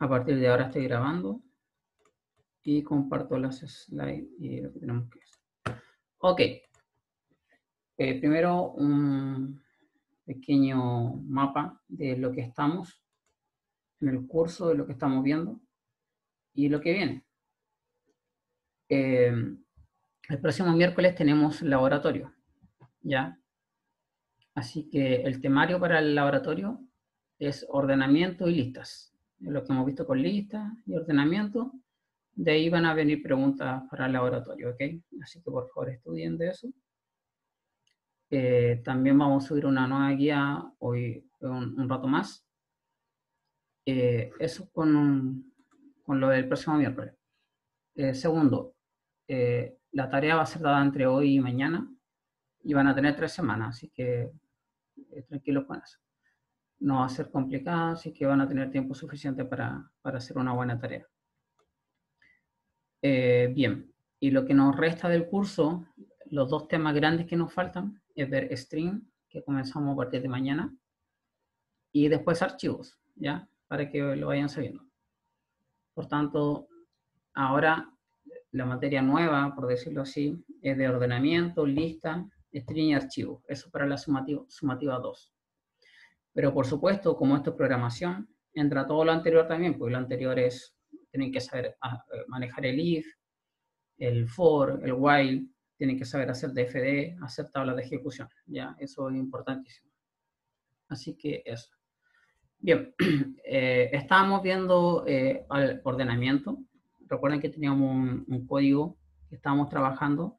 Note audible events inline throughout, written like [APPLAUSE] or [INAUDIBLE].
A partir de ahora estoy grabando y comparto las slides y lo que tenemos que hacer. Ok. Eh, primero un pequeño mapa de lo que estamos en el curso, de lo que estamos viendo y lo que viene. Eh, el próximo miércoles tenemos laboratorio, ¿ya? Así que el temario para el laboratorio es ordenamiento y listas. Lo que hemos visto con listas y ordenamiento. De ahí van a venir preguntas para el laboratorio, ¿ok? Así que por favor estudien de eso. Eh, también vamos a subir una nueva guía hoy, un, rato más. Eh, eso con, con, lo del próximo miércoles. Eh, segundo, la tarea va a ser dada entre hoy y mañana y van a tener tres semanas, así que tranquilos con eso. No va a ser complicado, así que van a tener tiempo suficiente para, para hacer una buena tarea. bien, y lo que nos resta del curso, los dos temas grandes que nos faltan, es ver stream, que comenzamos a partir de mañana, y después archivos, ¿ya? Para que lo vayan sabiendo. Por tanto, ahora la materia nueva, por decirlo así, es de ordenamiento, lista, string y archivo. Eso para la sumativa, sumativa 2. Pero por supuesto, como esto es programación, entra todo lo anterior también, porque lo anterior es, tienen que saber ah, eh, manejar el if, el for, el while, tienen que saber hacer DFD, hacer tablas de ejecución. Ya, eso es importantísimo. Así que eso. Bien, [CLEARS THROAT] eh, estábamos viendo el eh, ordenamiento. Recuerden que teníamos un, código que estábamos trabajando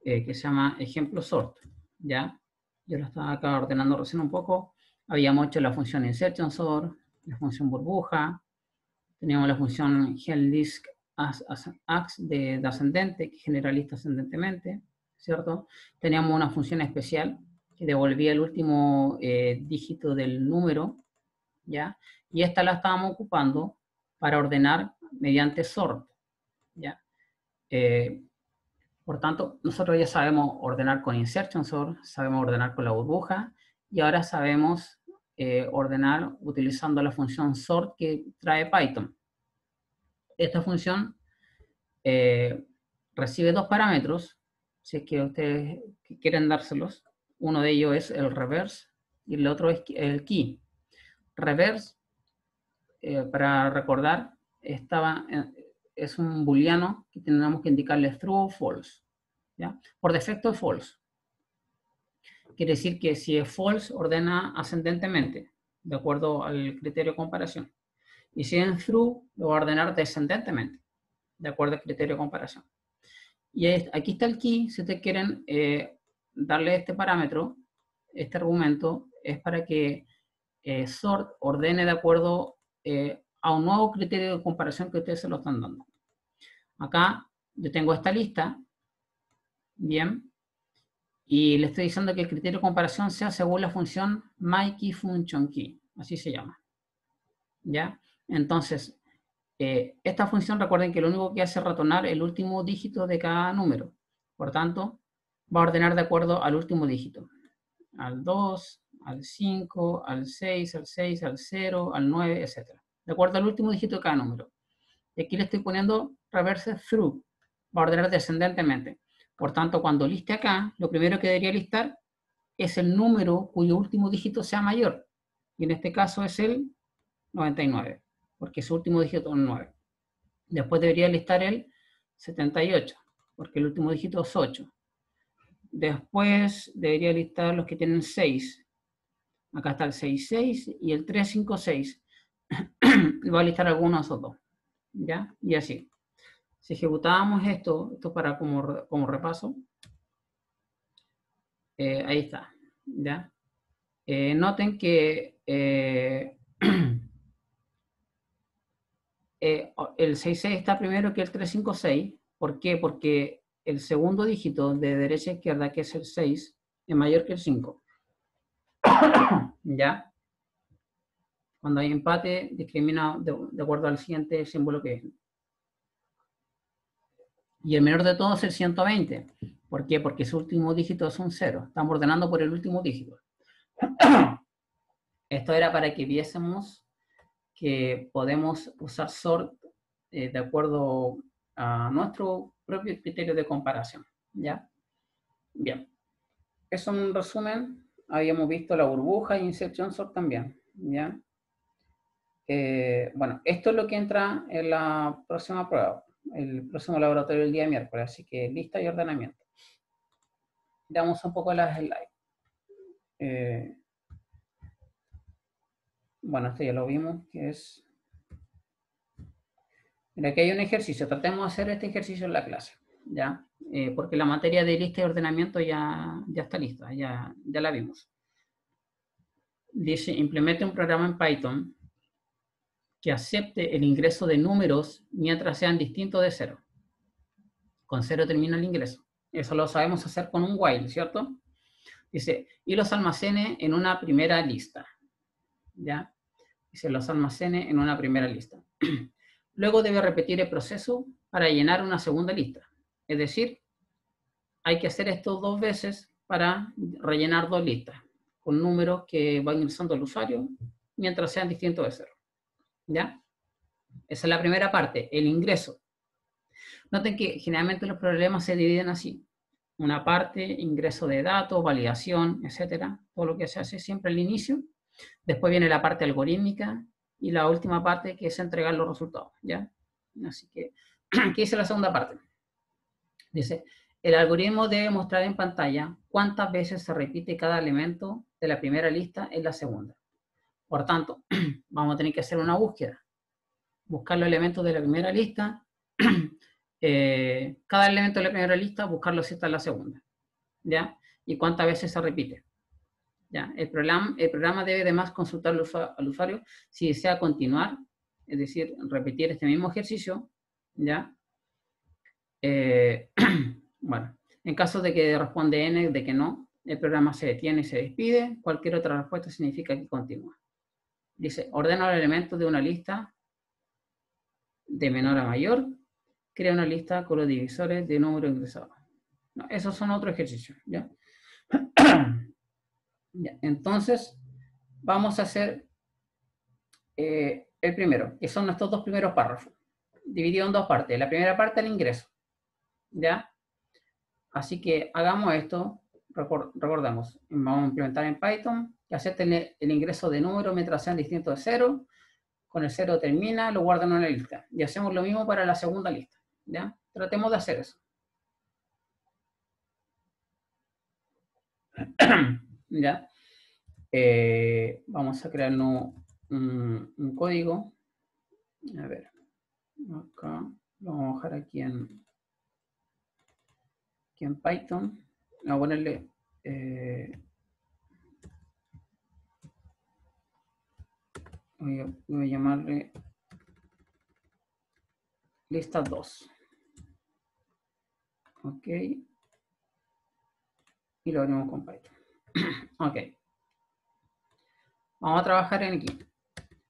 eh, que se llama ejemplo sort. ¿ya? Yo lo estaba acá ordenando recién un poco. Habíamos hecho la función insertion sort, la función burbuja, teníamos la función disk ax de, ascendente, que genera lista ascendentemente, ¿cierto? Teníamos una función especial que devolvía el último eh, dígito del número, ¿ya? Y esta la estábamos ocupando para ordenar mediante sort, ¿ya? Eh, por tanto, nosotros ya sabemos ordenar con insertion sort, sabemos ordenar con la burbuja, y ahora sabemos eh, ordenar utilizando la función sort que trae Python, esta función eh, recibe dos parámetros, si es que ustedes quieren dárselos. Uno de ellos es el reverse y el otro es el key. Reverse, eh, para recordar, estaba, es un booleano que tenemos que indicarle true o false. ¿ya? Por defecto es false. Quiere decir que si es false, ordena ascendentemente, de acuerdo al criterio de comparación. Y si en through, lo va a ordenar descendentemente, de acuerdo al criterio de comparación. Y aquí está el key, si ustedes quieren eh, darle este parámetro, este argumento, es para que eh, sort ordene de acuerdo eh, a un nuevo criterio de comparación que ustedes se lo están dando. Acá yo tengo esta lista, bien, y le estoy diciendo que el criterio de comparación sea según la función myKeyFunctionKey, así se llama. ¿Ya? Entonces, eh, esta función, recuerden que lo único que hace es retornar el último dígito de cada número. Por tanto, va a ordenar de acuerdo al último dígito. Al 2, al 5, al 6, al 6, al 0, al 9, etc. De acuerdo al último dígito de cada número. Y aquí le estoy poniendo reverse through. Va a ordenar descendentemente. Por tanto, cuando liste acá, lo primero que debería listar es el número cuyo último dígito sea mayor. Y en este caso es el 99 porque su último dígito es 9. Después debería listar el 78, porque el último dígito es 8. Después debería listar los que tienen 6. Acá está el 66 y el 356. [CLEARS THROAT] Va a listar algunos esos dos. ¿Ya? Y así. Si ejecutábamos esto, esto para como, como repaso, eh, ahí está. ¿Ya? Eh, noten que eh, [CLEARS THROAT] Eh, el 66 está primero que el 356. ¿Por qué? Porque el segundo dígito de derecha a izquierda, que es el 6, es mayor que el 5. [CLEARS THROAT] ¿Ya? Cuando hay empate, discrimina de, acuerdo al siguiente símbolo que es. Y el menor de todos es el 120. ¿Por qué? Porque su último dígito es un 0. Estamos ordenando por el último dígito. [CLEARS THROAT] Esto era para que viésemos que podemos usar sort eh, de acuerdo a nuestro propio criterio de comparación, ¿ya? Bien. Eso en un resumen. Habíamos visto la burbuja y insertion sort también, ¿ya? Eh, bueno, esto es lo que entra en la próxima prueba, el próximo laboratorio el día miércoles, así que lista y ordenamiento. Damos un poco las slides. Eh, bueno, esto ya lo vimos, que es... Mira, aquí hay un ejercicio. Tratemos de hacer este ejercicio en la clase, ¿ya? Eh, porque la materia de lista y ordenamiento ya, ya está lista, ya, ya la vimos. Dice, implemente un programa en Python que acepte el ingreso de números mientras sean distintos de cero. Con cero termina el ingreso. Eso lo sabemos hacer con un while, ¿cierto? Dice, y los almacene en una primera lista. ¿Ya? se los almacene en una primera lista. [CLEARS THROAT] Luego debe repetir el proceso para llenar una segunda lista. Es decir, hay que hacer esto dos veces para rellenar dos listas con números que va ingresando el usuario mientras sean distintos de cero. ¿Ya? Esa es la primera parte, el ingreso. Noten que generalmente los problemas se dividen así. Una parte, ingreso de datos, validación, etcétera. Todo lo que se hace siempre al inicio Después viene la parte algorítmica y la última parte que es entregar los resultados, ¿ya? Así que [CLEARS THROAT] aquí dice la segunda parte. Dice, el algoritmo debe mostrar en pantalla cuántas veces se repite cada elemento de la primera lista en la segunda. Por tanto, [CLEARS THROAT] vamos a tener que hacer una búsqueda. Buscar los elementos de la primera lista, [CLEARS THROAT] eh, cada elemento de la primera lista, buscarlo si está en la segunda. ¿Ya? Y cuántas veces se repite. El, programa, el programa debe además consultar al usuario si desea continuar, es decir, repetir este mismo ejercicio, ¿ya? Eh, [CLEARS THROAT] bueno, en caso de que responde N, de que no, el programa se detiene y se despide. Cualquier otra respuesta significa que continúa. Dice, ordena los elementos de una lista de menor a mayor. Crea una lista con los divisores de número ingresado. esos son otros ejercicios, [CLEARS THROAT] ¿ya? entonces, vamos a hacer eh, el primero, que son estos dos primeros párrafos, dividido en dos partes. La primera parte, el ingreso. ¿Ya? Así que hagamos esto, recordemos, vamos a implementar en Python, que acepten el ingreso de número mientras sean distintos de cero, con el cero termina, lo guardan en la lista. Y hacemos lo mismo para la segunda lista. ¿Ya? Tratemos de hacer eso. [CLEARS THROAT] ¿ya? Eh, vamos a crear un, código. A ver, acá lo vamos a dejar aquí en, aquí en Python. Vamos a ponerle eh, voy, a, llamarle lista 2. Ok. Y lo abrimos con Python. [CLEARS THROAT] ok. Vamos a trabajar en aquí.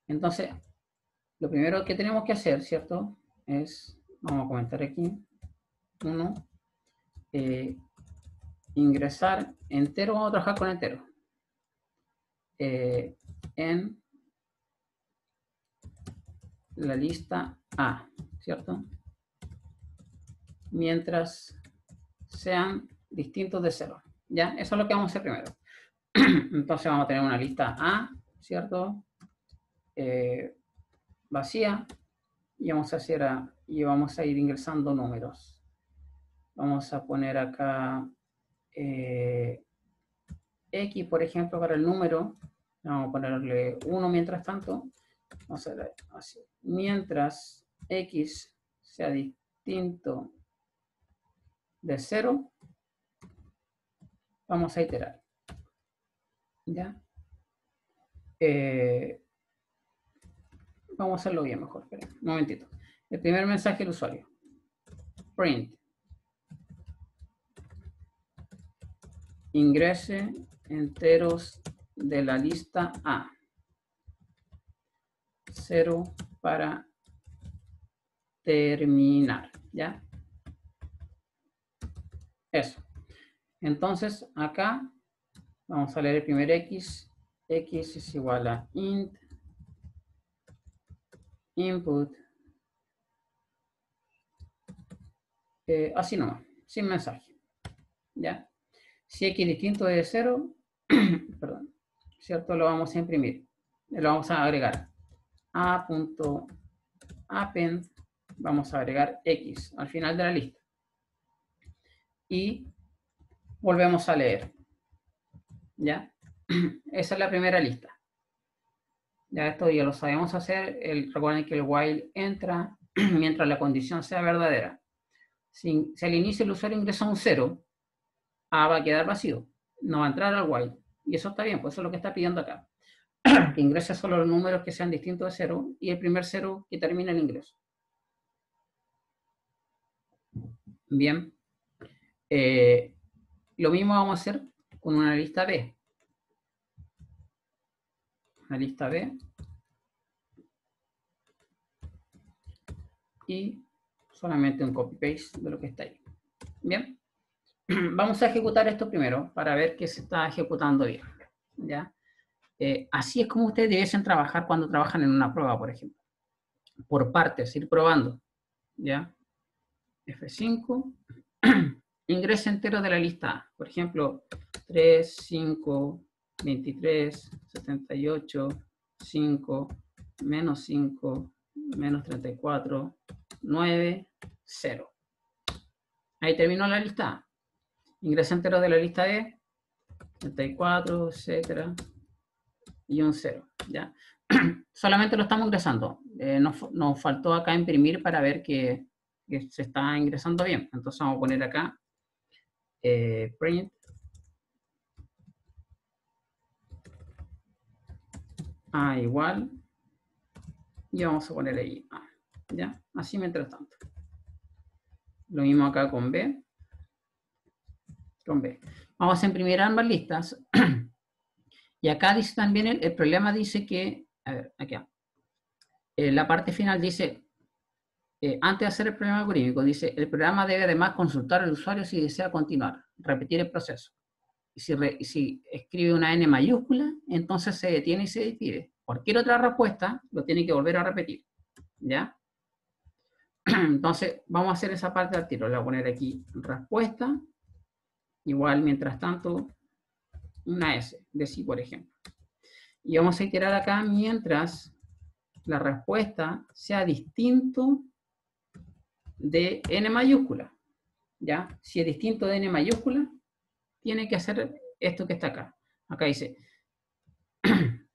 Entonces, lo primero que tenemos que hacer, ¿cierto? Es, vamos a comentar aquí, uno, eh, ingresar entero, vamos a trabajar con entero. Eh, en la lista A, ¿cierto? Mientras sean distintos de cero. ¿Ya? Eso es lo que vamos a hacer primero. [CLEARS THROAT] Entonces vamos a tener una lista A, ¿cierto? Eh, vacía. Y vamos a hacer y vamos a ir ingresando números. Vamos a poner acá eh, X, por ejemplo, para el número. Vamos a ponerle 1 mientras tanto. Mientras X sea distinto de 0, vamos a iterar. ¿Ya? Eh, vamos a hacerlo bien mejor. un momentito. El primer mensaje del usuario. Print. Ingrese enteros de la lista A. Cero para terminar. ¿Ya? Eso. Entonces, acá vamos a leer el primer X. X es igual a int input, eh, así nomás, sin mensaje, ¿ya? Si x distinto de 0, [CLEARS THROAT] perdón, ¿cierto? Lo vamos a imprimir, lo vamos a agregar a.append, vamos a agregar x al final de la lista. Y volvemos a leer, ¿ya? [CLEARS THROAT] Esa es la primera lista. Ya esto ya lo sabemos hacer. El, recuerden que el while entra [CLEARS THROAT] mientras la condición sea verdadera. Si, al inicio el usuario ingresa un 0, A va a quedar vacío. No va a entrar al while. Y eso está bien, pues eso es lo que está pidiendo acá. Que ingrese solo los números que sean distintos de 0 y el primer 0 que termine el ingreso. Bien. Eh, lo mismo vamos a hacer con una lista B la lista B. Y solamente un copy-paste de lo que está ahí. Bien. [CLEARS THROAT] Vamos a ejecutar esto primero para ver que se está ejecutando bien. ¿ya? Eh, así es como ustedes debiesen trabajar cuando trabajan en una prueba, por ejemplo. Por partes, ir probando. ¿Ya? F5. [CLEARS THROAT] Ingresa entero de la lista A. Por ejemplo, 3, 5, 23, 78, 5, menos 5, menos 34, 9, 0. Ahí terminó la lista. Ingreso entero de la lista E, 34, etcétera, y un 0. ¿ya? [CLEARS THROAT] Solamente lo estamos ingresando. Eh, nos, nos, faltó acá imprimir para ver que, se está ingresando bien. Entonces vamos a poner acá eh, print A igual. Y vamos a poner ahí A. ¿Ya? Así mientras tanto. Lo mismo acá con B. Con B. Vamos a imprimir ambas listas. [CLEARS THROAT] y acá dice también, el, problema dice que, a ver, aquí. Eh, la parte final dice, eh, antes de hacer el problema algorítmico, dice, el programa debe además consultar al usuario si desea continuar, repetir el proceso si, escribe una n mayúscula, entonces se detiene y se despide. Cualquier otra respuesta lo tiene que volver a repetir. ¿Ya? [CLEARS THROAT] Entonces, vamos a hacer esa parte al tiro. Le voy a poner aquí respuesta. Igual, mientras tanto, una S, de sí, por ejemplo. Y vamos a iterar acá mientras la respuesta sea distinto de n mayúscula. ¿Ya? Si es distinto de n mayúscula, tiene que hacer esto que está acá. Acá dice. [CLEARS THROAT]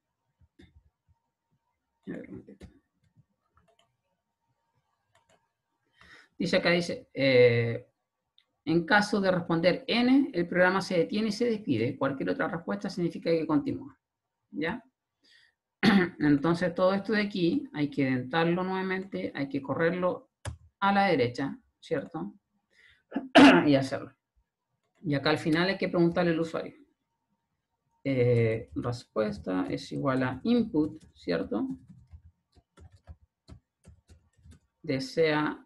dice acá, dice, eh, en caso de responder n, el programa se detiene y se despide. Cualquier otra respuesta significa que continúa. ¿Ya? [CLEARS THROAT] Entonces todo esto de aquí hay que dentarlo nuevamente, hay que correrlo a la derecha, ¿cierto? [CLEARS THROAT] y hacerlo. Y acá al final hay que preguntarle al usuario. Eh, respuesta es igual a input, ¿cierto? Desea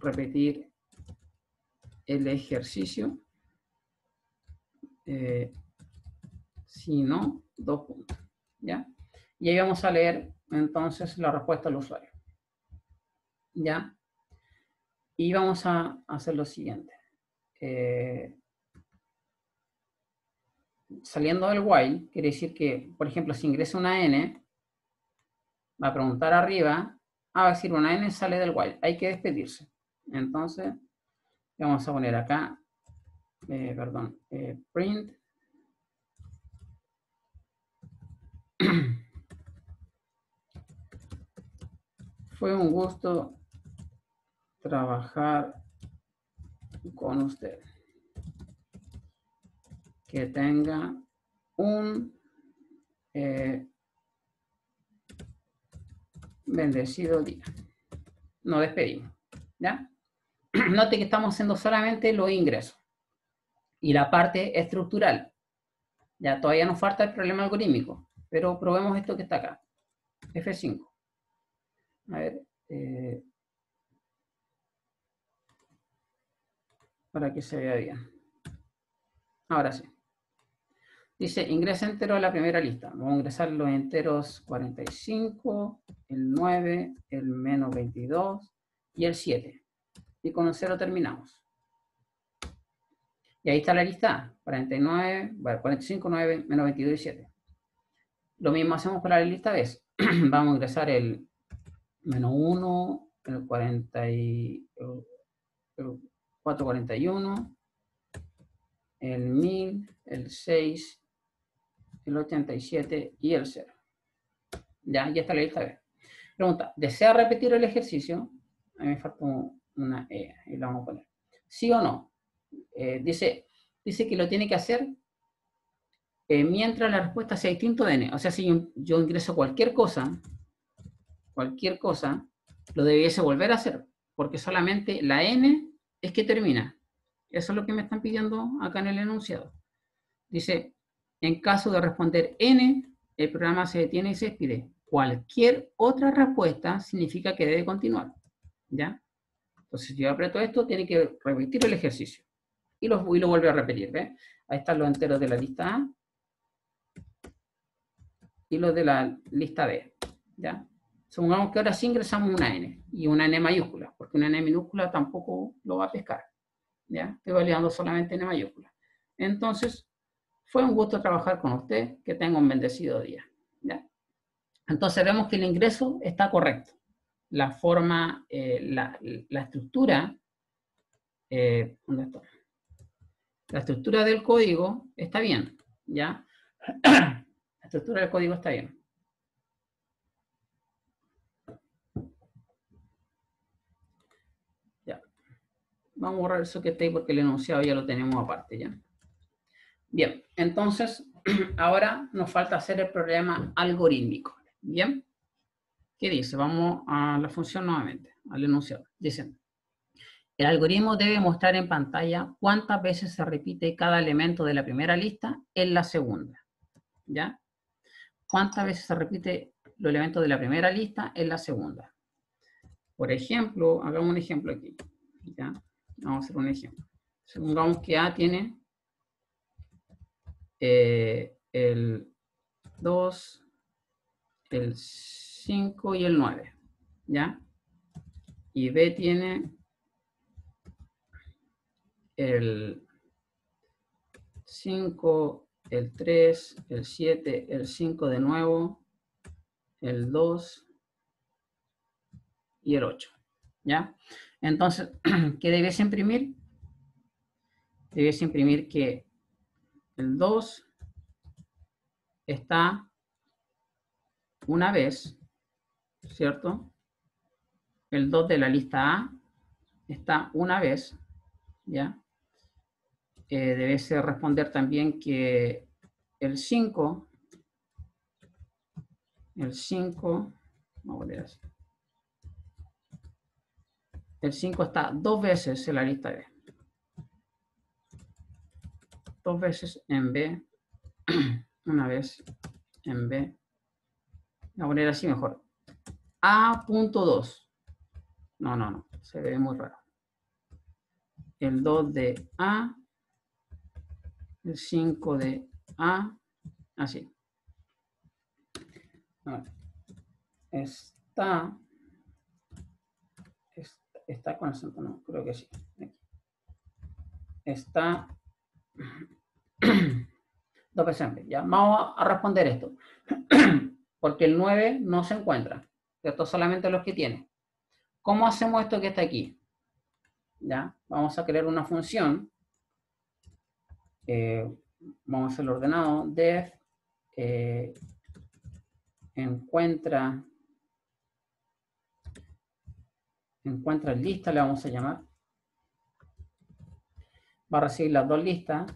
repetir el ejercicio. Eh, si no, dos puntos. ¿Ya? Y ahí vamos a leer entonces la respuesta al usuario. ¿Ya? Y vamos a hacer lo siguiente. Eh, saliendo del while, quiere decir que, por ejemplo, si ingresa una n, va a preguntar arriba, ah, va a decir una n sale del while, hay que despedirse. Entonces, vamos a poner acá, eh, perdón, eh, print. [CLEARS THROAT] Fue un gusto trabajar con usted. Que tenga un eh, bendecido día. Nos despedimos. ¿Ya? [CLEARS THROAT] Note que estamos haciendo solamente los ingresos. Y la parte estructural. Ya todavía nos falta el problema algorítmico. Pero probemos esto que está acá. F5. A ver. Eh, para que se vea bien. Ahora sí. Dice, ingresa entero a la primera lista. Vamos a ingresar los enteros 45, el 9, el menos 22 y el 7. Y con el 0 terminamos. Y ahí está la lista 49, bueno, 45, 9, menos 22 y 7. Lo mismo hacemos para la lista B. [CLEARS THROAT] Vamos a ingresar el menos 1, el, 40 y, el 441, el 1000, el 6, el 87 y el 0. Ya, ya está la lista B. Pregunta, ¿desea repetir el ejercicio? A mí me falta una E, y la vamos a poner. ¿Sí o no? Eh, dice, dice que lo tiene que hacer eh, mientras la respuesta sea distinto de n. O sea, si yo, ingreso cualquier cosa, cualquier cosa, lo debiese volver a hacer, porque solamente la n es que termina. Eso es lo que me están pidiendo acá en el enunciado. Dice, en caso de responder n, el programa se detiene y se despide. Cualquier otra respuesta significa que debe continuar. ¿Ya? Entonces, si yo aprieto esto, tiene que repetir el ejercicio. Y lo, y lo vuelve a repetir. ¿ve? Ahí están los enteros de la lista A y los de la lista B. ¿Ya? Supongamos que ahora sí ingresamos una N y una N mayúscula, porque una N minúscula tampoco lo va a pescar. ¿Ya? Estoy validando solamente N mayúscula. Entonces, fue un gusto trabajar con usted. Que tenga un bendecido día. Entonces vemos que el ingreso está correcto. La forma, eh, la, estructura, eh, ¿dónde está? La estructura del código está bien, ¿ya? [CLEARS THROAT] La estructura del código está bien. Ya. Vamos a borrar que está ahí porque el enunciado ya lo tenemos aparte, ¿ya? Bien, entonces [CLEARS THROAT] ahora nos falta hacer el problema algorítmico. Bien, ¿qué dice? Vamos a la función nuevamente, al enunciado. Dice, el algoritmo debe mostrar en pantalla cuántas veces se repite cada elemento de la primera lista en la segunda. ¿Ya? ¿Cuántas veces se repite los elementos de la primera lista en la segunda? Por ejemplo, hagamos un ejemplo aquí. ¿Ya? Vamos a hacer un ejemplo. Supongamos que A tiene eh, el 2, el 5 y el 9, ¿ya? Y B tiene el 5, el 3, el 7, el 5 de nuevo, el 2 y el 8, ¿ya? Entonces, [CLEARS THROAT] ¿qué debes imprimir? Debes imprimir que el 2 está una vez, ¿cierto? El 2 de la lista A está una vez, ¿ya? Eh, debe ser responder también que el 5, el 5, vamos a así. El 5 está dos veces en la lista B dos veces en B, [CLEARS THROAT] una vez en B. Voy a poner así mejor. A.2. No, no, no. Se ve muy raro. El 2 de A. El 5 de A. Así. Está. Está con acento, no, creo que sí. Está [CLEARS THROAT] dos veces ¿ya? Vamos a responder esto. [CLEARS THROAT] Porque el 9 no se encuentra, ¿cierto? Solamente los que tiene. ¿Cómo hacemos esto que está aquí? ¿Ya? Vamos a crear una función. Eh, vamos a hacer el ordenado. def eh, encuentra encuentra lista, le vamos a llamar va a recibir las dos listas,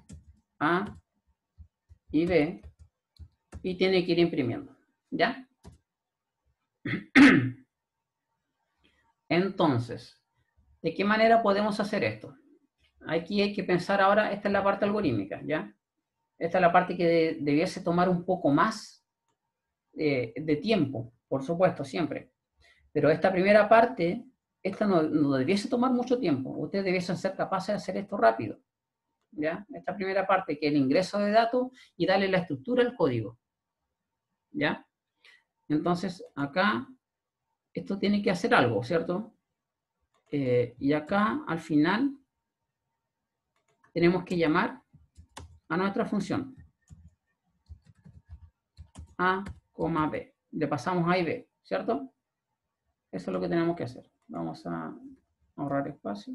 A y B, y tiene que ir imprimiendo. ¿Ya? [CLEARS THROAT] Entonces, ¿de qué manera podemos hacer esto? Aquí hay que pensar ahora, esta es la parte algorítmica, ¿ya? Esta es la parte que debiese tomar un poco más eh, de tiempo, por supuesto, siempre. Pero esta primera parte, esta no, no debiese tomar mucho tiempo. Ustedes debiesen ser capaces de hacer esto rápido. ¿ya? Esta primera parte que es el ingreso de datos y darle la estructura al código, ¿ya? Entonces, acá, esto tiene que hacer algo, ¿cierto? Eh, y acá, al final, tenemos que llamar a nuestra función. A, B. Le pasamos A y B, ¿cierto? Eso es lo que tenemos que hacer. Vamos a ahorrar espacio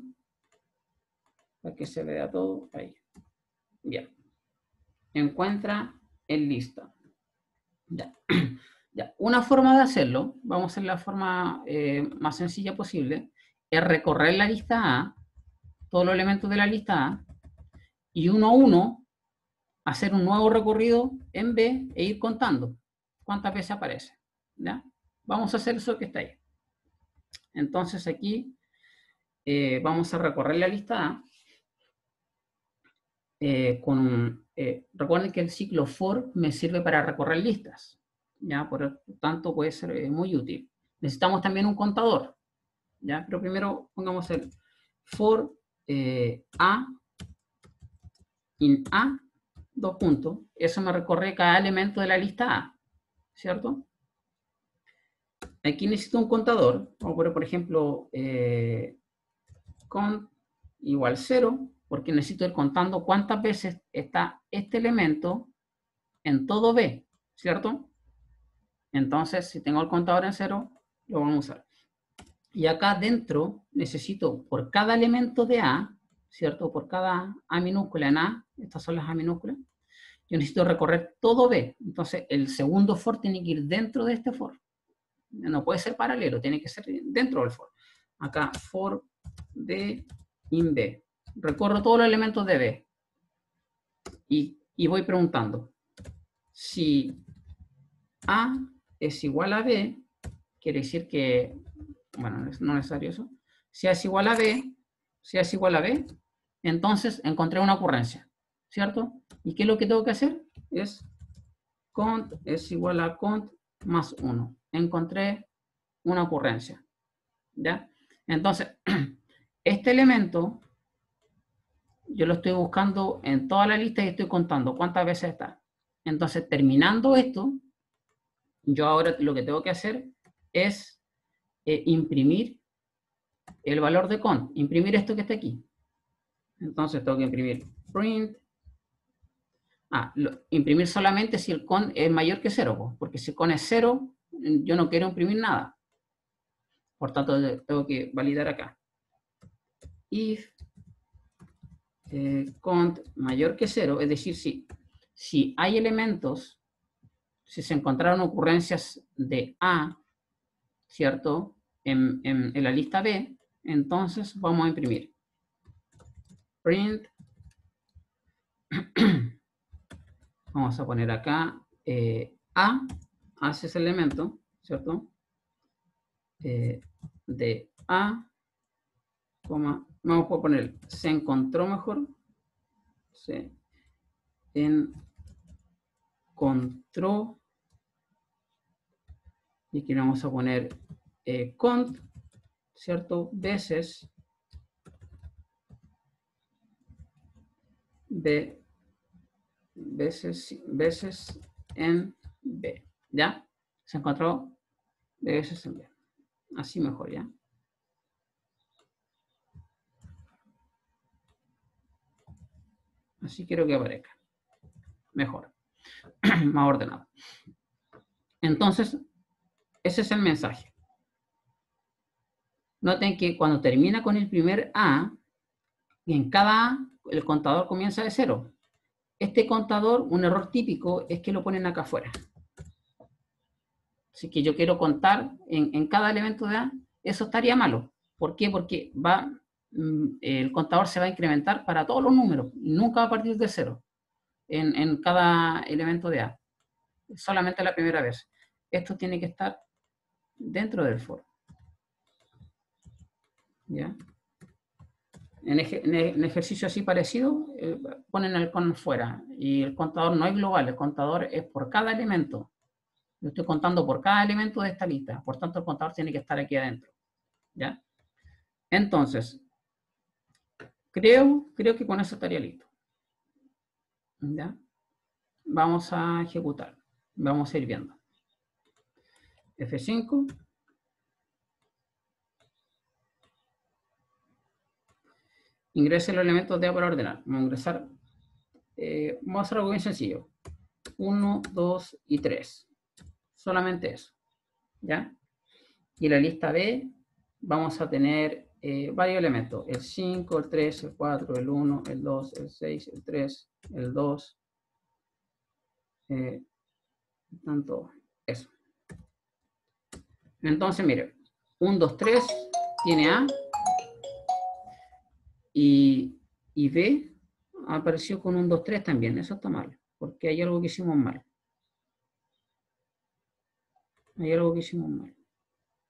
para que se vea todo ahí. Bien. Encuentra en lista. Ya. [CLEARS THROAT] Una forma de hacerlo, vamos a hacer la forma eh, más sencilla posible, es recorrer la lista A, todos los elementos de la lista A, y uno a uno hacer un nuevo recorrido en B e ir contando cuántas veces aparece. ¿ya? Vamos a hacer eso que está ahí. Entonces aquí eh, vamos a recorrer la lista A. Eh, recuerden que el ciclo for me sirve para recorrer listas. ¿Ya? Por tanto, puede ser muy útil. Necesitamos también un contador. ¿ya? Pero primero pongamos el for A in A, dos puntos. Eso me recorre cada elemento de la lista A. ¿Cierto? Aquí necesito un contador. Vamos a poner, por ejemplo, eh, cont igual 0, porque necesito ir contando cuántas veces está este elemento en todo B, ¿cierto? Entonces, si tengo el contador en 0, lo vamos a usar. Y acá dentro necesito, por cada elemento de A, ¿cierto? Por cada A minúscula en A, estas son las A minúsculas, yo necesito recorrer todo B. Entonces, el segundo for tiene que ir dentro de este for no puede ser paralelo, tiene que ser dentro del for. Acá, for de in B. Recorro todos los elementos de B. Y, y voy preguntando. Si A es igual a B, quiere decir que, bueno, no es necesario eso. Si es igual a B, si es igual a B, entonces encontré una ocurrencia, ¿cierto? ¿Y qué es lo que tengo que hacer? Es cont es igual a cont más 1 encontré una ocurrencia. ¿Ya? Entonces, [CLEARS THROAT] este elemento yo lo estoy buscando en toda la lista y estoy contando cuántas veces está. Entonces, terminando esto, yo ahora lo que tengo que hacer es eh, imprimir el valor de cont, imprimir esto que está aquí. Entonces tengo que imprimir print. Ah, imprimir solamente si el con es mayor que cero, porque si con es cero, yo no quiero imprimir nada. Por tanto, tengo que validar acá. If eh, cont mayor que cero, es decir, si, si hay elementos, si se encontraron ocurrencias de A, ¿cierto? En, en, la lista B, entonces vamos a imprimir. Print. [CLEARS THROAT] vamos a poner acá eh, A hace ese elemento, ¿cierto? Eh, de A, vamos a poner, se encontró mejor, se encontró, y aquí vamos a poner eh, cont, ¿cierto? Veces, B, veces, veces en B. ¿Ya? Se encontró veces en B. Así mejor, ¿ya? Así quiero que aparezca. Mejor. [CLEARS THROAT] Más ordenado. Entonces, ese es el mensaje. Noten que cuando termina con el primer A, en cada A, el contador comienza de cero. Este contador, un error típico, es que lo ponen acá afuera. Si que yo quiero contar en, cada elemento de A, eso estaría malo. ¿Por qué? Porque va, mm, el contador se va a incrementar para todos los números, nunca va a partir de cero en, cada elemento de A. Solamente la primera vez. Esto tiene que estar dentro del for. ¿Ya? En, en, ejercicio así parecido, eh, ponen el con fuera y el contador no es global, el contador es por cada elemento. Yo estoy contando por cada elemento de esta lista. Por tanto, el contador tiene que estar aquí adentro. ¿Ya? Entonces, creo, creo que con eso estaría listo. ¿Ya? Vamos a ejecutar. Vamos a ir viendo. F5. Ingrese los elementos de A para ordenar. Vamos a ingresar. eh, vamos a hacer algo bien sencillo. 1, 2 y 3. Solamente eso. ¿Ya? Y la lista B vamos a tener eh, varios elementos. El 5, el 3, el 4, el 1, el 2, el 6, el 3, el 2. Eh, tanto eso. Entonces, mire, 1, 2, 3 tiene A y, y B apareció con 1, 2, 3 también. Eso está mal, porque hay algo que hicimos mal. Hay algo que hicimos mal.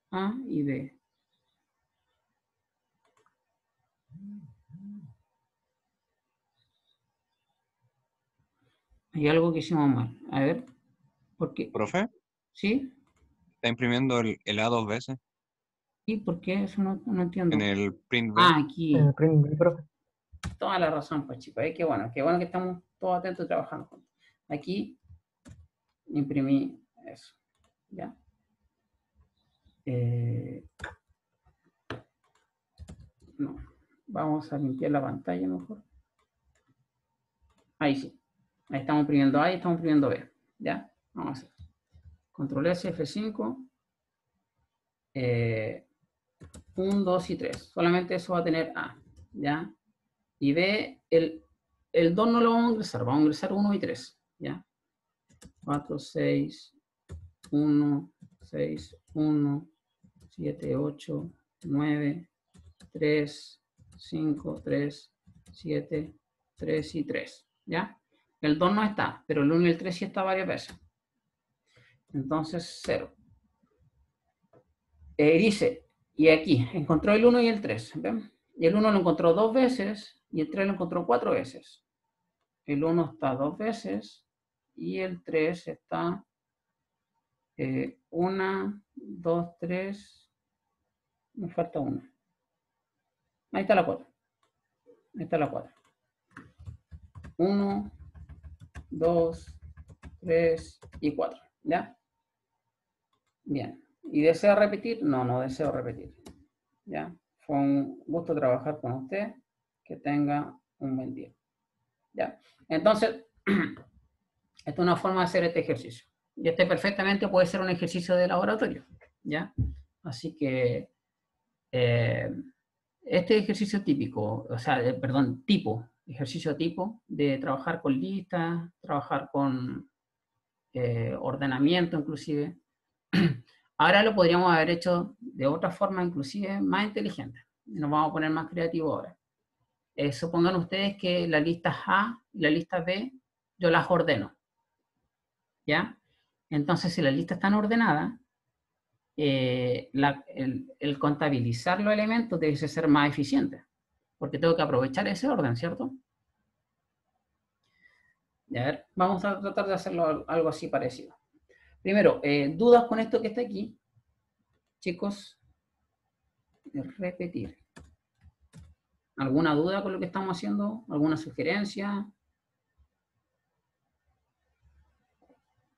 A y B. Hay algo que hicimos mal. A ver, ¿por qué? Profe, ¿Sí? está imprimiendo el, el A dos veces ¿Y por qué? Eso no, no entiendo. en el print B. Ah, aquí. En el print B, profe. Toda la razón, pues chicos. Eh, qué bueno, qué bueno que estamos todos atentos y trabajando juntos. Aquí imprimí eso. ¿Ya? Eh, no. Vamos a limpiar la pantalla mejor. Ahí sí. Ahí estamos imprimiendo A y estamos imprimiendo B. ¿Ya? Vamos a hacer. Control S, F5. Eh, 1, 2 y 3. Solamente eso va a tener A. ¿Ya? Y B, el, el 2 no lo vamos a ingresar. Vamos a ingresar 1 y 3. ¿Ya? 4, 6, 1, 6, 1, 7, 8, 9, 3, 5, 3, 7, 3 y 3. ¿Ya? El 2 no está, pero el 1 y el 3 sí está varias veces. Entonces, 0. Eh, dice, y aquí, encontró el 1 y el 3. ¿ven? Y el 1 lo encontró dos veces y el 3 lo encontró cuatro veces. El 1 está dos veces y el 3 está eh, una, dos, tres. Me falta una. Ahí está la 4. Ahí está la 4. 1, 2, 3 y 4. ¿Ya? Bien. ¿Y deseo repetir? No, no deseo repetir. ¿Ya? Fue un gusto trabajar con usted. Que tenga un buen día. ¿Ya? Entonces, [CLEARS THROAT] esta es una forma de hacer este ejercicio. Y este perfectamente puede ser un ejercicio de laboratorio. ¿Ya? Así que eh, este ejercicio típico, o sea, eh, perdón, tipo, ejercicio tipo de trabajar con listas, trabajar con eh, ordenamiento inclusive. [CLEARS THROAT] Ahora lo podríamos haber hecho de otra forma, inclusive más inteligente. Nos vamos a poner más creativos ahora. Eh, supongan ustedes que la lista A y la lista B yo las ordeno. ¿Ya? Entonces, si las listas están ordenadas, eh, la- el, el contabilizar los elementos debe ser más eficiente, porque tengo que aprovechar ese orden, ¿cierto? Y a ver, vamos a tratar de hacerlo al- algo así parecido. Primero, eh, dudas con esto que está aquí, chicos. Repetir. ¿Alguna duda con lo que estamos haciendo? ¿Alguna sugerencia?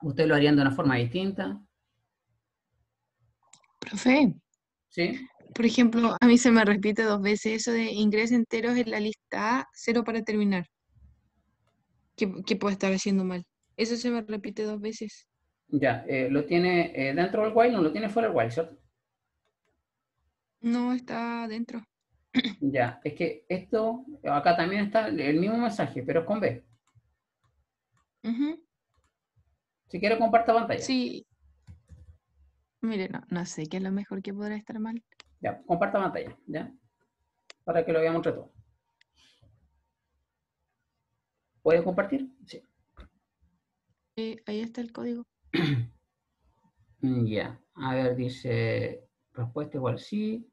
¿Ustedes lo harían de una forma distinta? Profe, ¿Sí? Por ejemplo, a mí se me repite dos veces eso de ingreso enteros en la lista A, cero para terminar. ¿Qué, qué puedo estar haciendo mal? Eso se me repite dos veces. Ya, eh, lo tiene eh, dentro del while, no lo tiene fuera del while, ¿cierto? No está dentro. [CLEARS THROAT] Ya, es que esto, acá también está el mismo mensaje, pero es con B. Ujú, Si quiere, comparta pantalla. Sí. Mire, no, no sé qué es lo mejor que podrá estar mal. Ya, comparta pantalla, ¿ya? Para que lo veamos entre todos. ¿Puede compartir? Sí. Eh, ahí está el código. [CLEARS THROAT] Ya, a ver, dice, respuesta igual sí.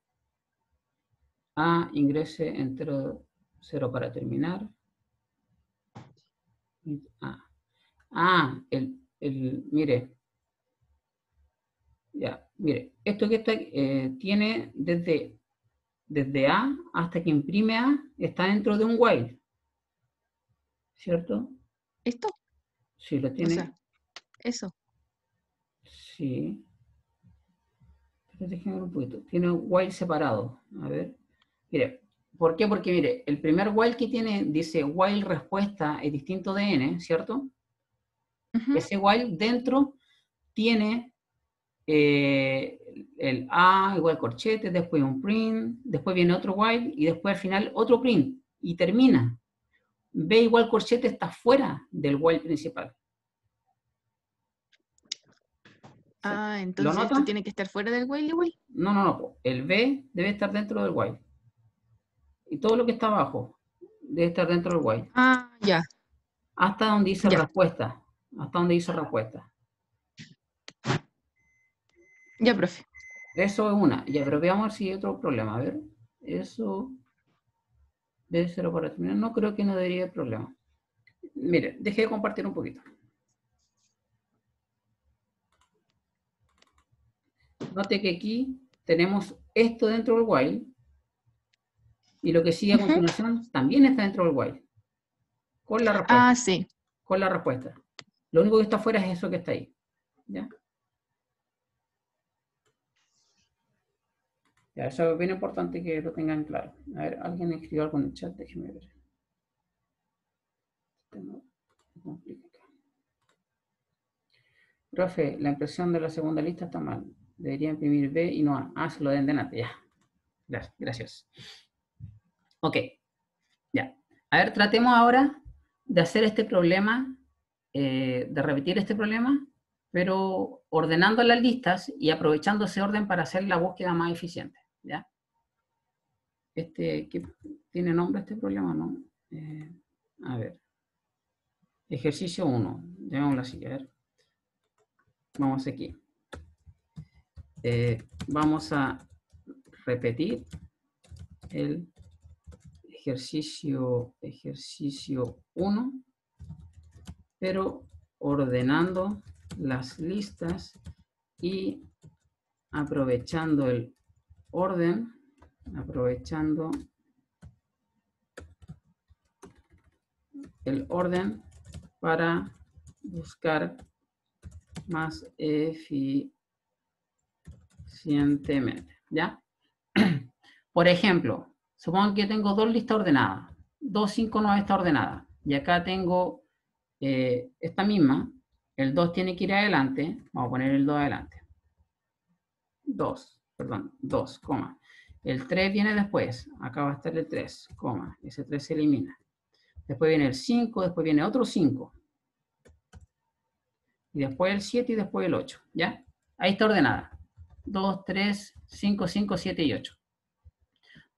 A, ingrese entero cero para terminar. Ah, ah el, el, mire. Ya, mire, esto que está, eh, tiene desde, desde A hasta que imprime A, está dentro de un while. ¿Cierto? ¿Esto? Si lo O tiene, sea, eso. sí. Pero déjenme ver un poquito. Tiene while separado. A ver. Mire, ¿por qué? Porque mire, el primer while que tiene dice while respuesta es distinto de n, ¿cierto? Ese while dentro tiene eh, el A igual corchete, después un print, después viene otro while y después al final otro print y termina. B igual corchete está fuera del while principal. Ah, entonces esto tiene que estar fuera del while igual. No, no, no. El B debe estar dentro del while. Y todo lo que está abajo debe estar dentro del while. Ah, ya. Hasta donde dice Ya. respuesta. Hasta donde dice respuesta. Ya, profe. Eso es una. Ya, pero veamos si hay otro problema. A ver. Eso debe ser para terminar. No creo que no debería haber problema. Mire, deje de compartir un poquito. Note que aquí tenemos esto dentro del while. Y lo que sigue a continuación también está dentro del while. Con la respuesta. Ah, sí. con la respuesta. Lo único que está afuera es eso que está ahí. ¿Ya? Eso es bien importante que lo tengan claro. A ver, alguien escribió algo en el chat, déjenme ver. Este. Profe, la impresión de la segunda lista está mal. Debería imprimir B y no A. Ah, se lo den delante, ya. Gracias. Ok. Ya. A ver, tratemos ahora de hacer este problema, eh, de repetir este problema, pero ordenando las listas y aprovechando ese orden para hacer la búsqueda más eficiente. ¿Ya? Este, ¿qué- ¿Tiene nombre este problema? No. Eh, a ver. Ejercicio 1. Llamémoslo así. A ver. Vamos aquí. Eh, vamos a repetir el ejercicio, ejercicio 1, pero ordenando las listas y aprovechando el orden, aprovechando el orden para buscar más eficientemente, ¿ya? [CLEARS THROAT] Por ejemplo, supongo que tengo dos listas ordenadas. 259 está ordenada. Y acá tengo eh, esta misma. El 2 tiene que ir adelante. Vamos a poner el 2 adelante. 2, perdón, 2, coma. El 3 viene después. Acá va a estar el 3, coma. Ese 3 se elimina. Después viene el 5, después viene otro 5. Y después el 7 y después el 8. ¿Ya? Ahí está ordenada. 2, 3, 5, 5, 7 y 8.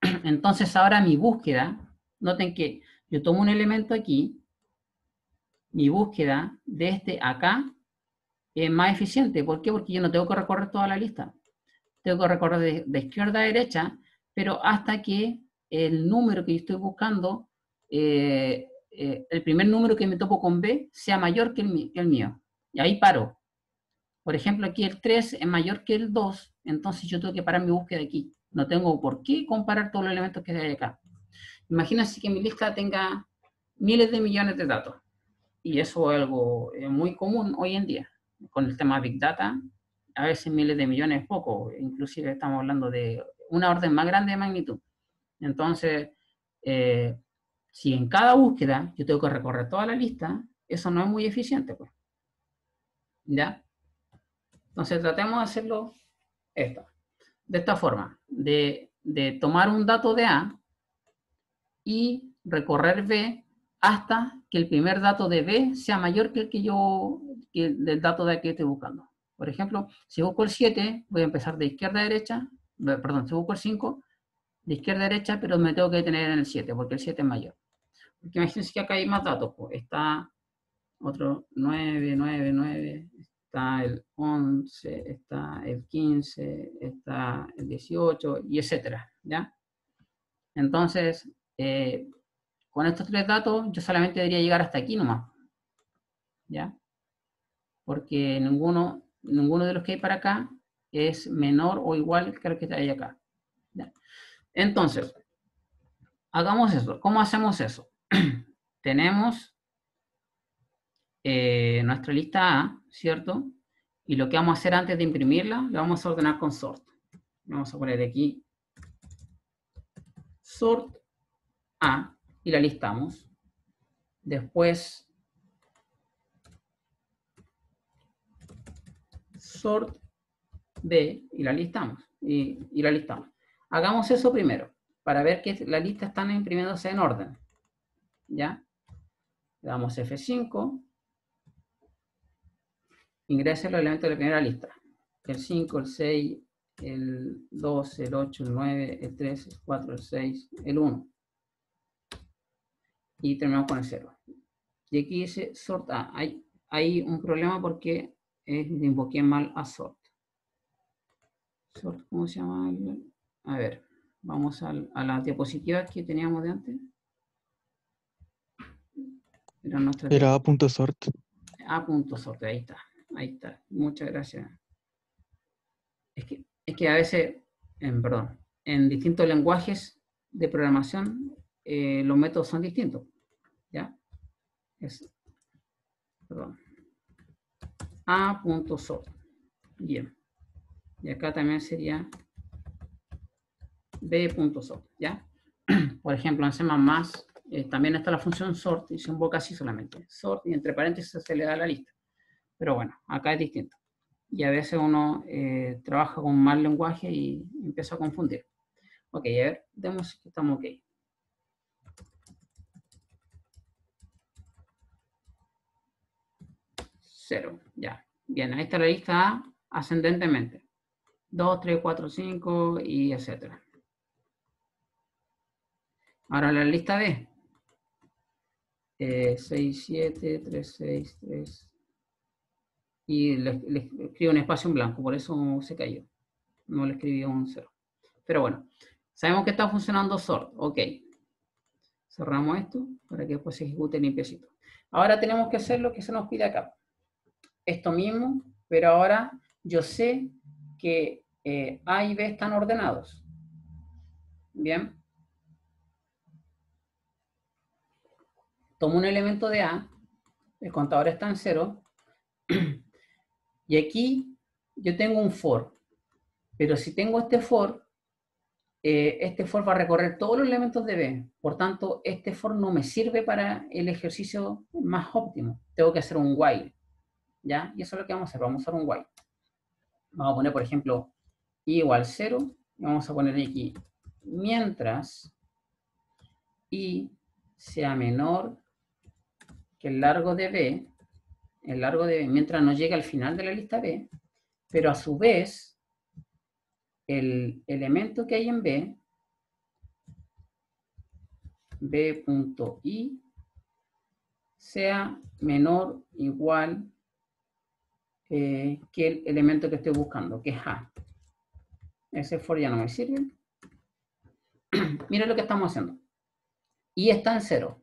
[CLEARS THROAT] Entonces ahora mi búsqueda, noten que yo tomo un elemento aquí, mi búsqueda de este acá es más eficiente. ¿Por qué? Porque yo no tengo que recorrer toda la lista. Tengo que recorrer de, de izquierda a derecha, pero hasta que el número que yo estoy buscando, eh, eh, el primer número que me topo con B sea mayor que el, que el mío. Y ahí paro. Por ejemplo, aquí el 3 es mayor que el 2, entonces yo tengo que parar mi búsqueda aquí. No tengo por qué comparar todos los elementos que hay acá. Imagínense que mi lista tenga miles de millones de datos. Y eso es algo eh, muy común hoy en día. Con el tema Big Data, a veces miles de millones es poco. Inclusive estamos hablando de una orden más grande de magnitud. Entonces, eh, si en cada búsqueda yo tengo que recorrer toda la lista, eso no es muy eficiente. Pues. ¿Ya? Entonces tratemos de hacerlo esto, de esta forma, de, de tomar un dato de A y recorrer B hasta que el primer dato de B sea mayor que el que yo, el del dato de A que estoy buscando. Por ejemplo, si busco el 7, voy a empezar de izquierda a derecha, eh, perdón, si busco el 5, de izquierda a derecha, pero me tengo que detener en el 7, porque el 7 es mayor. Porque imagínense que acá hay más datos, pues. está otro 9, 9, 9, está el 11, está el 15, está el 18, y etcétera, ¿ya? Entonces, eh, con estos tres datos, yo solamente debería llegar hasta aquí nomás, ¿ya? Porque ninguno, ninguno de los que hay para acá es menor o igual que el que hay acá. Entonces, hagamos eso. ¿Cómo hacemos eso? [CLEARS THROAT] Tenemos eh, nuestra lista A, ¿cierto? Y lo que vamos a hacer antes de imprimirla, la vamos a ordenar con sort. Vamos a poner aquí sort A y la listamos. Después sort B y la listamos. Y, y la listamos. Hagamos eso primero, para ver que la lista están imprimiéndose en orden. ¿Ya? Le damos F5. Ingrese los elementos de la primera lista. El 5, el 6, el 2, el 8, el 9, el 3, el 4, el 6, el 1. Y terminamos con el 0. Y aquí dice sort A. Hay, hay un problema porque eh, invoqué mal a sort. Sort, ¿cómo se llama? A ver, vamos al, a las diapositivas que teníamos de antes. Era, Era A.sort. A.sort, ahí está, ahí está. Muchas gracias. Es que, es que a veces, en, perdón, en distintos lenguajes de programación, eh, los métodos son distintos. ¿Ya? Es, perdón. A.sort. Bien. Y acá también sería B.sort, ¿ya? [CLEARS THROAT] Por ejemplo, en C++ eh, también está la función sort y se invoca así solamente. Sort y entre paréntesis se le da la lista. Pero bueno, acá es distinto. Y a veces uno eh, trabaja con mal lenguaje y empieza a confundir. Ok, a ver, demos que estamos ok. Cero, ya. Bien, ahí está la lista A ascendentemente. 2, 3, 4, 5 y etcétera. Ahora la lista B. 6, 7, 3, 6, 3. Y le, le, escribo un espacio en blanco, por eso se cayó. No le escribí un 0. Pero bueno, sabemos que está funcionando sort. Ok. Cerramos esto para que después se ejecute limpiecito. Ahora tenemos que hacer lo que se nos pide acá. Esto mismo, pero ahora yo sé que eh, A y B están ordenados. Bien. Tomo un elemento de A, el contador está en 0, [CLEARS THROAT] y aquí yo tengo un for. Pero si tengo este for, eh, este for va a recorrer todos los elementos de B. Por tanto, este for no me sirve para el ejercicio más óptimo. Tengo que hacer un while. ¿Ya? Y eso es lo que vamos a hacer. Vamos a hacer un while. Vamos a poner, por ejemplo, i igual 0. Y vamos a poner aquí, mientras i sea menor que el largo de b, el largo de b, mientras no llegue al final de la lista b, pero a su vez, el elemento que hay en b, b.i, sea menor igual eh, que el elemento que estoy buscando, que es a. Ese for ya no me sirve. [CLEARS THROAT] Mira lo que estamos haciendo. Y está en cero.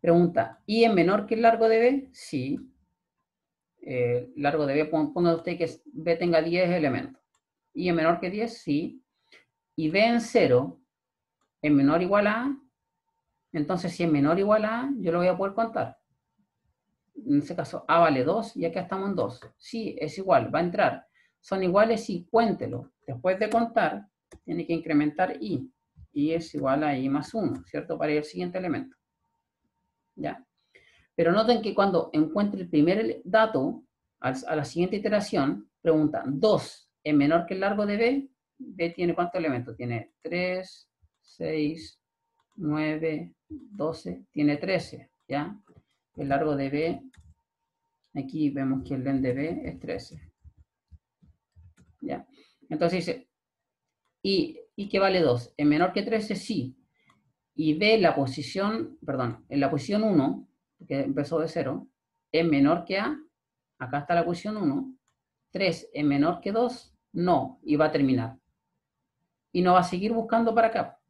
Pregunta, ¿y es menor que el largo de B? Sí. Eh, largo de B, ponga usted que B tenga 10 elementos. ¿Y es menor que 10? Sí. Y B en 0 es menor o igual a A. Entonces, si es menor o igual a A, yo lo voy a poder contar. En este caso, A vale 2 y acá estamos en 2. Sí, es igual, va a entrar son iguales y cuéntelo. Después de contar, tiene que incrementar i. i es igual a i más 1, ¿cierto? Para ir al siguiente elemento. ¿Ya? Pero noten que cuando encuentre el primer dato, a la siguiente iteración, preguntan, 2 es menor que el largo de b, b tiene cuántos elementos? Tiene 3, 6, 9, 12, tiene 13, ¿ya? El largo de b, aquí vemos que el len de b es 13. ¿ya? Entonces dice, ¿y, ¿y qué vale 2? ¿Es menor que 13? Sí. Y B, la posición, perdón, en la posición 1, que empezó de 0, es menor que A, acá está la posición 1, 3 es menor que 2, no, y va a terminar. Y no va a seguir buscando para acá.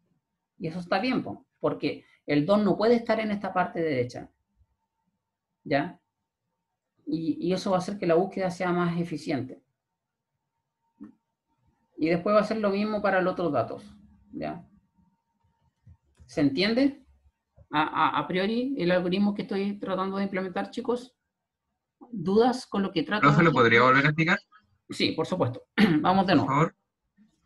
Y eso está bien, porque el 2 no puede estar en esta parte derecha. ¿Ya? Y, y, eso va a hacer que la búsqueda sea más eficiente. Y después va a ser lo mismo para los otros datos. ¿Ya? ¿Se entiende? A, a- a priori, el algoritmo que estoy tratando de implementar, chicos, ¿dudas con lo que trato? ¿Profe, de lo podría volver a explicar, Sí, por supuesto. [CLEARS THROAT] Vamos de por nuevo. favor?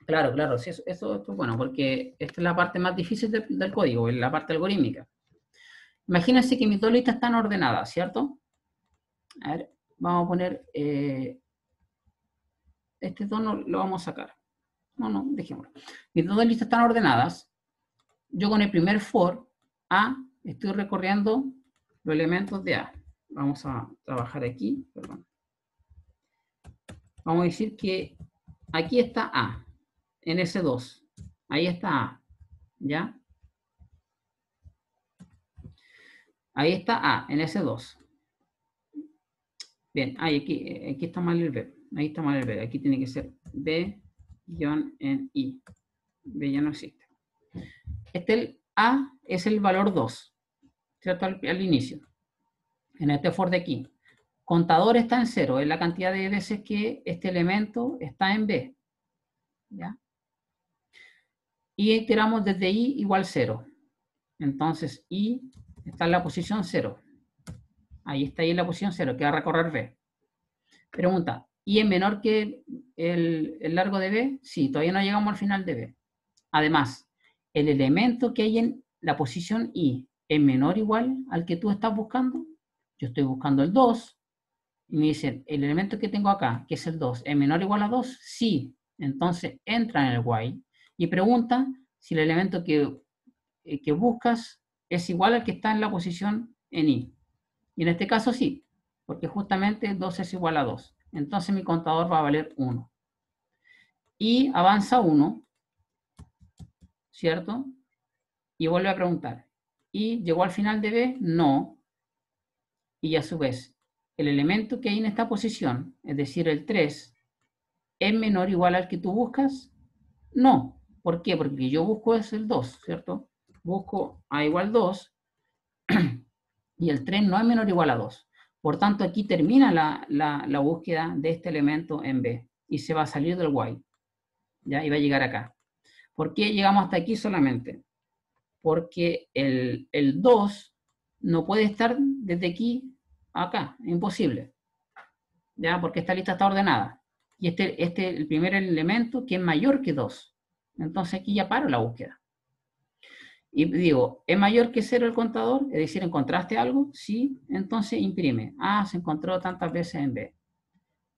Claro, claro, sí, eso, eso, esto es bueno, porque esta es la parte más difícil de- del código, es la parte algorítmica. Imagínense que mis dos listas están ordenadas, ¿cierto? A ver, vamos a poner, eh, este 2 no, lo vamos a sacar. No, no, dejémoslo. Mis dos listas están ordenadas. Yo con el primer for A estoy recorriendo los elementos de A. Vamos a trabajar aquí, perdón. Vamos a decir que aquí está A, en ese 2. Ahí está A, ¿ya? Ahí está A, en ese 2. Bien, ahí, aquí, eh, aquí está mal el B. Ahí está mal el B. Aquí tiene que ser B en I. B ya no existe. Este el A es el valor 2, ¿cierto? Al, al inicio. En este for de aquí. Contador está en 0, es la cantidad de veces que este elemento está en B. ¿Ya? Y iteramos desde I igual 0. Entonces, I está en la posición 0. Ahí está I en la posición 0, que va a recorrer B. Pregunta, ¿I es menor que el, el largo de B? Sí, todavía no llegamos al final de B. Además, el elemento que hay en la posición I es menor o igual al que tú estás buscando. Yo estoy buscando el 2. Y me dicen, el elemento que tengo acá, que es el 2, ¿es menor o igual a 2? Sí. Entonces entra en el while y pregunta si el elemento que, eh, que buscas es igual al que está en la posición en I. Y en este caso sí, porque justamente 2 es igual a 2. Entonces mi contador va a valer 1. Y avanza 1, ¿cierto? Y vuelve a preguntar. ¿Y llegó al final de B? No. Y a su vez, el elemento que hay en esta posición, es decir, el 3, ¿es menor o igual al que tú buscas? No. ¿Por qué? Porque yo busco es el 2, ¿cierto? Busco A igual 2 [CLEARS THROAT] y el 3 no es menor o igual a 2. Por tanto, aquí termina la, la- búsqueda de este elemento en B y se va a salir del while. ¿Ya? Y va a llegar acá. ¿Por qué llegamos hasta aquí solamente? Porque el, el 2 no puede estar desde aquí a acá, es imposible. ¿Ya? Porque esta lista está ordenada. Y este, este el primer elemento que es mayor que 2. Entonces aquí ya paro la búsqueda. Y digo, ¿es mayor que cero el contador? Es decir, ¿encontraste algo? Sí. Entonces imprime. Ah, se encontró tantas veces en B.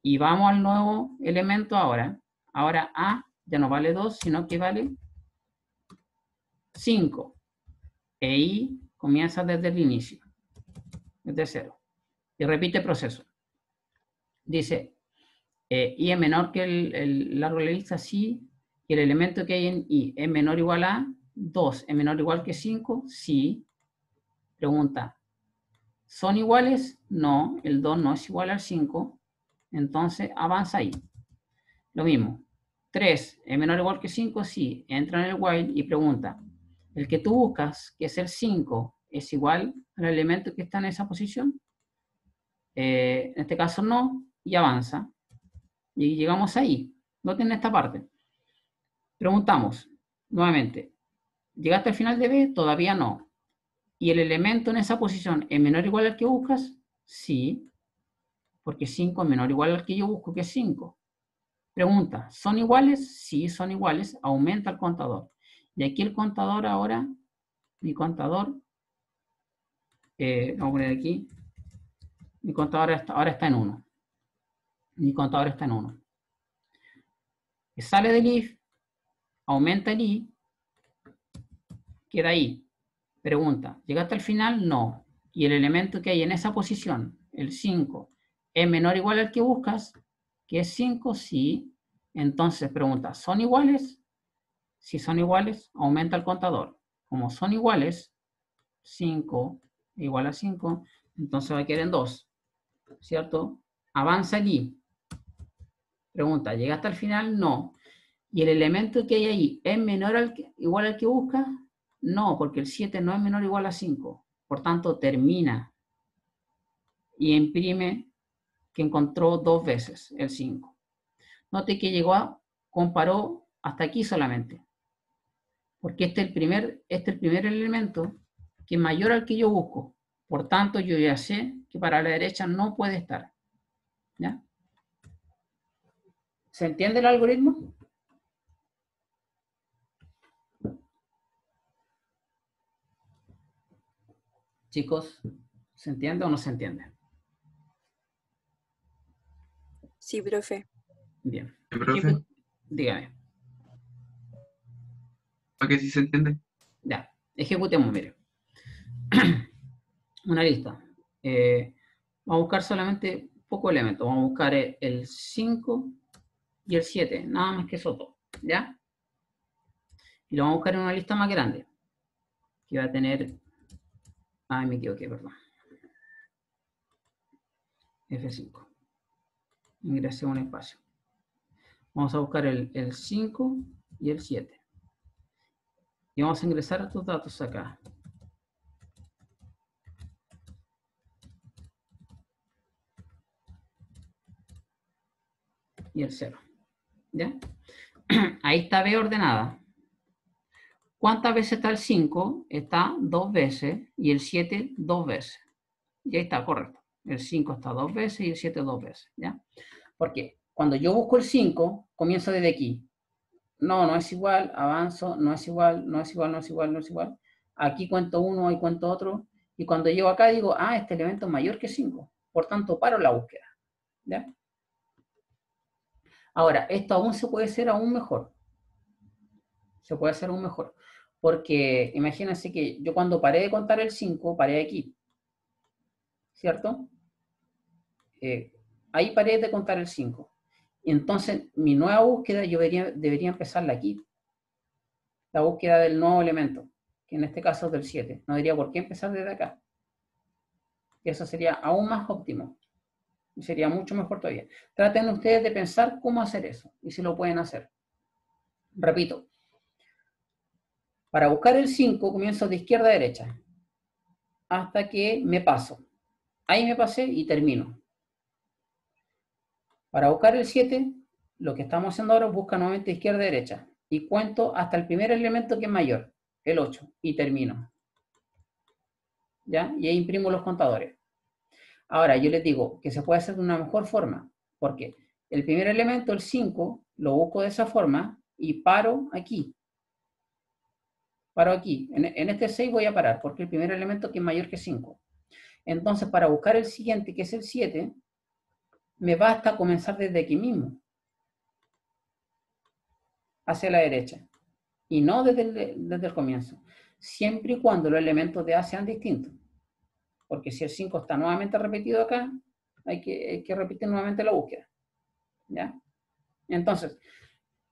Y vamos al nuevo elemento ahora. Ahora A ya no vale 2, sino que vale 5. E I comienza desde el inicio. Desde cero. Y repite el proceso. Dice, eh, I es menor que el, el largo de la lista, sí. Y el elemento que hay en I es menor o igual a 2, es menor o igual que 5, sí. Pregunta, ¿son iguales? No, el 2 no es igual al 5. Entonces avanza ahí. Lo mismo. 3 es menor o igual que 5, sí. Entra en el while y pregunta, ¿el que tú buscas, que es el 5, es igual al elemento que está en esa posición? Eh, en este caso no, y avanza. Y llegamos ahí. Noten esta parte. Preguntamos nuevamente, ¿llegaste al final de B? Todavía no. ¿Y el elemento en esa posición es menor o igual al que buscas? Sí, porque 5 es menor o igual al que yo busco, que es 5. Pregunta, ¿son iguales? Sí, son iguales. Aumenta el contador. Y aquí el contador ahora, mi contador, eh, vamos a poner aquí, mi contador está- ahora está en 1. Mi contador está en 1. Sale del if, aumenta el i, queda ahí. Pregunta, ¿llegaste al final? No. Y el elemento que hay en esa posición, el 5, ¿es menor o igual al que buscas? Que es 5, sí. Entonces pregunta, ¿son iguales? Si son iguales, aumenta el contador. Como son iguales, 5 igual a 5, entonces va a quedar en 2. ¿Cierto? Avanza i. Pregunta, ¿llegaste al final? No. ¿Y el elemento que hay ahí es menor al que, igual al que busca? No, porque el 7 no es menor o igual a 5. Por tanto, termina y imprime que encontró dos veces el 5. Note que llegó a, comparó hasta aquí solamente. Porque este es el primer, este es el primer elemento que mayor al que yo busco. Por tanto, yo ya sé que para la derecha no puede estar. ¿Ya? ¿Se entiende el algoritmo? Chicos, ¿se entiende o no se entiende? Sí, profe. Bien. ¿El profe? Dígame. ¿Para qué sí se entiende? Ya, ejecutemos, mire. [CLEARS THROAT] Una lista. Eh, vamos a buscar solamente pocos elementos. Vamos a buscar el- el 5 y el 7. Nada más que eso todo. ¿Ya? Y lo vamos a buscar en una lista más grande. Que va a tener... Ay, me equivoqué, perdón. F5. Ingresé un espacio. Vamos a buscar el, el 5 y el 7. Y vamos a ingresar estos datos acá. Y el 0. ¿Ya? [CLEARS THROAT] Ahí está B ordenada. ¿Cuántas veces está el 5? Está dos veces y el 7 dos veces. Y ahí está, correcto. El 5 está dos veces y el 7 dos veces. ¿Ya? Porque cuando yo busco el 5, comienzo desde aquí. No, no es igual, avanzo, no es igual, no es igual, no es igual, no es igual. Aquí cuento uno, ahí cuento otro. Y cuando llego acá digo, ah, este elemento es mayor que 5. Por tanto, paro la búsqueda. ¿Ya? Ahora, esto aún se puede hacer aún mejor. Se puede hacer aún mejor. Porque imagínense que yo cuando paré de contar el 5, paré aquí. ¿Cierto? Eh, ahí paré de contar el 5. Y entonces mi nueva búsqueda yo debería, debería empezarla aquí. La búsqueda del nuevo elemento, que en este caso es del 7. No debería por qué empezar desde acá. Eso sería aún más óptimo. Y sería mucho mejor todavía. Traten ustedes de pensar cómo hacer eso y si lo pueden hacer. Repito. Para buscar el 5 comienzo de izquierda a derecha. Hasta que me paso. Ahí me pasé y termino. Para buscar el 7, lo que estamos haciendo ahora es busca nuevamente izquierda a derecha. Y cuento hasta el primer elemento que es mayor, el 8, y termino. ¿Ya? Y ahí imprimo los contadores. Ahora, yo les digo que se puede hacer de una mejor forma, porque el primer elemento, el 5, lo busco de esa forma y paro aquí. Paro aquí. En, este 6 voy a parar, porque el primer elemento que es mayor que 5. Entonces, para buscar el siguiente, que es el 7, me basta comenzar desde aquí mismo, hacia la derecha, y no desde el, comienzo, siempre y cuando los elementos de A sean distintos. Porque si el 5 está nuevamente repetido acá, hay que, hay que repetir nuevamente la búsqueda. ¿Ya? Entonces,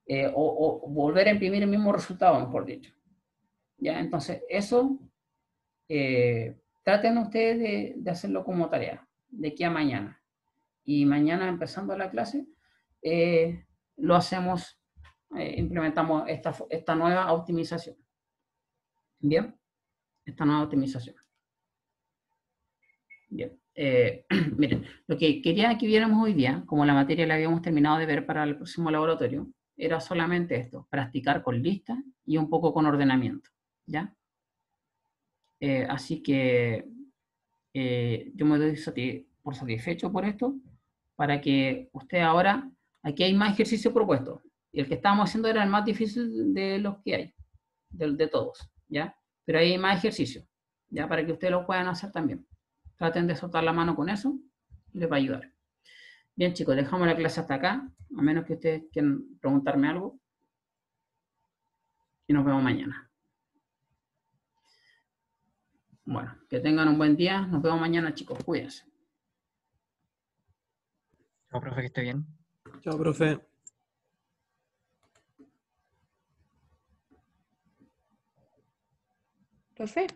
eh, o, o volver a imprimir el mismo resultado, mejor dicho. Entonces, eso eh, traten ustedes de, hacerlo como tarea, de aquí a mañana. Y mañana, empezando la clase, eh, lo hacemos, eh, implementamos esta, esta nueva optimización. Bien, esta nueva optimización. Bien, [CLEARS THROAT] miren, lo que quería que viéramos hoy día, como la materia la habíamos terminado de ver para el próximo laboratorio, era solamente esto, practicar con listas y un poco con ordenamiento, ¿ya? Eh, así que eh, yo me doy por satisfecho por esto, para que usted ahora, aquí hay más ejercicios propuestos, y el que estábamos haciendo era el más difícil de los que hay, de, todos, ¿ya? Pero hay más ejercicios, ¿ya? Para que ustedes lo puedan hacer también. Traten de soltar la mano con eso, les va a ayudar. Bien chicos, dejamos la clase hasta acá, a menos que ustedes quieran preguntarme algo. Y nos vemos mañana. Bueno, que tengan un buen día. Nos vemos mañana, chicos. Cuídense. Chao, profe, que esté bien. Chao, profe. Profe.